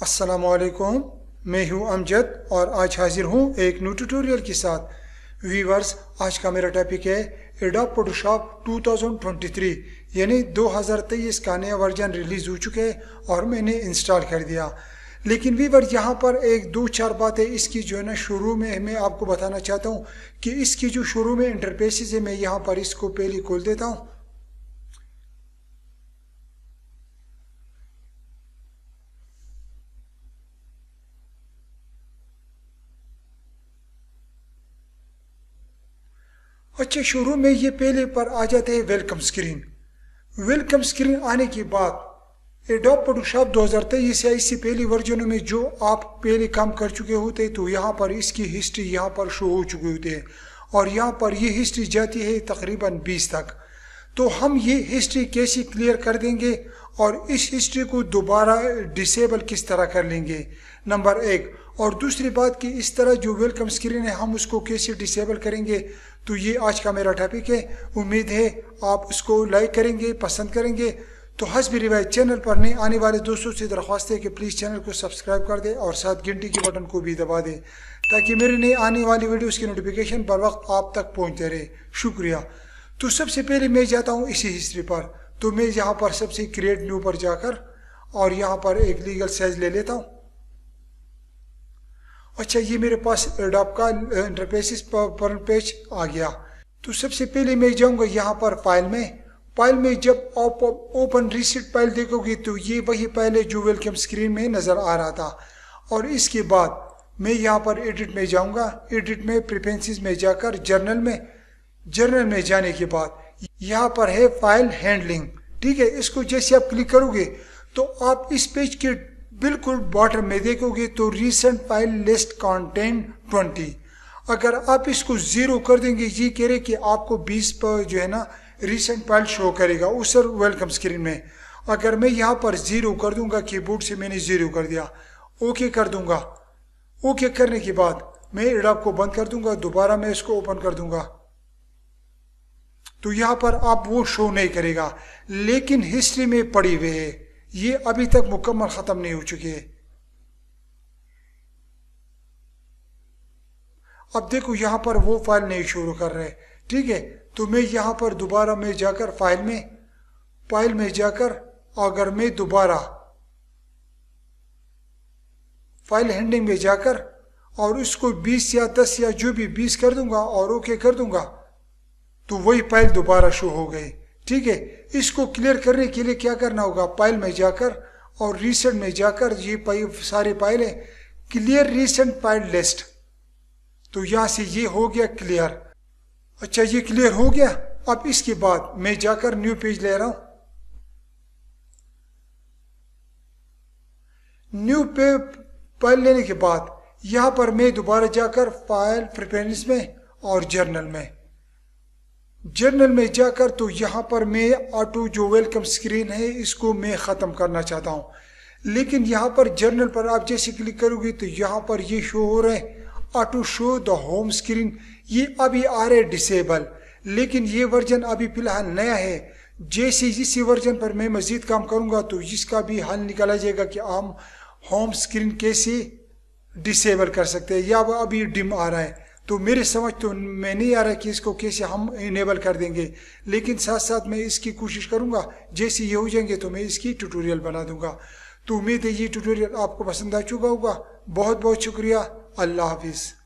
असलकुम मैं हूँ अमजद और आज हाजिर हूँ एक न्यू ट्यूटोरियल के साथ। वीवर्स आज का मेरा टॉपिक है एडोब फोटोशॉप 2023 यानी 2023 का नया वर्जन रिलीज़ हो चुके और मैंने इंस्टॉल कर दिया। लेकिन वीवर यहाँ पर एक दो चार बातें, इसकी जो है ना, शुरू में मैं आपको बताना चाहता हूँ कि इसकी जो शुरू में इंटरफेसिस है, मैं यहाँ पर इसको पहले खोल देता हूँ। अच्छा शुरू में ये पहले पर आ जाते हैं वेलकम स्क्रीन वेलकम स्क्रीन आने के बाद एडॉप प्रोडोशॉप दो हज़ार तेईस या इससे पहले वर्जनों में जो आप पहले काम कर चुके होते तो यहाँ पर इसकी हिस्ट्री यहाँ पर शो हो चुके होते हैं। और यहाँ पर ये हिस्ट्री जाती है तकरीबन 20 तक। तो हम ये हिस्ट्री कैसे क्लियर कर देंगे और इस हिस्ट्री को दोबारा डिसेबल किस तरह कर लेंगे? नंबर एक। और दूसरी बात कि इस तरह जो वेलकम स्क्रीन है, हम उसको कैसे डिसेबल करेंगे? तो ये आज का मेरा टॉपिक है। उम्मीद है आप उसको लाइक करेंगे, पसंद करेंगे। तो हसबी रिवायत चैनल पर नहीं, आने वाले दोस्तों से दरख्वास्त है कि प्लीज़ चैनल को सब्सक्राइब कर दे और साथ घंटी के बटन को भी दबा दें ताकि मेरी नई आने वाली वीडियोस की नोटिफिकेशन बर वक्त आप तक पहुँचते रहे। शुक्रिया। तो सबसे पहले मैं जाता हूँ इसी हिस्ट्री पर। तो मैं यहाँ पर सबसे क्रिएट न्यू पर जाकर और यहाँ पर एक लीगल साइज़ ले लेता हूँ। अच्छा ये मेरे पास एडोब का इंटरफेसिस पर पेज आ गया। तो सबसे पहले मैं जाऊँगा यहाँ पर फ़ाइल में। फ़ाइल में जब आप ओपन रिसिट फ़ाइल देखोगे तो ये वही पहले जो वेलकम स्क्रीन में नज़र आ रहा था। और इसके बाद मैं यहाँ पर एडिट में जाऊँगा। एडिट में प्रिफेंसिस में जाकर जर्नल में जर्नल में जाने के बाद, यहाँ पर है फ़ाइल हैंडलिंग। ठीक है, इसको जैसे आप क्लिक करोगे तो आप इस पेज के बिल्कुल बॉटम में देखोगे तो recent file list content twenty अगर आप इसको ज़ीरो कर देंगे, ये कह रहे कि आपको 20 पर जो है ना रिसेंट फ़ाइल शो करेगा। उस सर वेलकम स्क्रीन में। अगर मैं यहाँ पर ज़ीरो कर दूँगा कीबोर्ड से मैंने ज़ीरो कर दिया ओके कर दूँगा। ओके करने के बाद मैं एडॉप को बंद कर दूँगा, दोबारा मैं इसको ओपन कर दूँगा। तो यहाँ पर आप वो शो नहीं करेगा। लेकिन हिस्ट्री में पड़ी हुए ये अभी तक मुकम्मल ख़त्म नहीं हो चुकी अब देखो, यहाँ पर वो फ़ाइल नहीं शुरू कर रहे। ठीक है? तो मैं यहाँ पर दोबारा में जाकर फ़ाइल में फ़ाइल में जाकर अगर मैं दोबारा फ़ाइल हैंडिंग में जाकर और उसको 20 या 10 या जो भी 20 कर दूँगा और ओके कर दूँगा तो वही फ़ाइल दोबारा शो हो गई। ठीक है, इसको क्लियर करने के लिए क्या करना होगा? पाइल में जाकर और रिसेंट में जाकर ये पाई सारे file clear recent file list तो यहाँ से ये हो गया क्लियर अच्छा ये क्लियर हो गया। अब इसके बाद मैं जाकर न्यू पेज ले रहा हूँ। न्यू पे फ़ाइल लेने के बाद यहाँ पर मैं दोबारा जाकर फ़ाइल प्रिपेरेंस में और जर्नल में। जर्नल में जाकर तो यहाँ पर मैं ऑटो जो वेलकम स्क्रीन है, इसको मैं ख़त्म करना चाहता हूँ। लेकिन यहाँ पर जर्नल पर आप जैसे क्लिक करोगे तो यहाँ पर ये शो हो रहे हैं। Auto show the home screen, ये अभी आ रहे डिसेबल। लेकिन ये वर्जन अभी फ़िलहाल नया है। जैसे इसी वर्जन पर मैं मज़ीद काम करूँगा तो इसका भी हल निकाला जाएगा कि हम होम स्क्रीन कैसे डिसेबल कर सकते हैं या अभी डिम आ रहा है। तो मेरे समझ तो मैं नहीं आ रहा कि इसको कैसे हम इनेबल कर देंगे। लेकिन साथ साथ मैं इसकी कोशिश करूँगा, जैसे ये हो जाएँगे तो मैं इसकी ट्यूटोरियल बना दूँगा। तो उम्मीद है ये ट्यूटोरियल आपको पसंद आ चुका होगा। बहुत बहुत शुक्रिया। अल्लाह हाफिज़।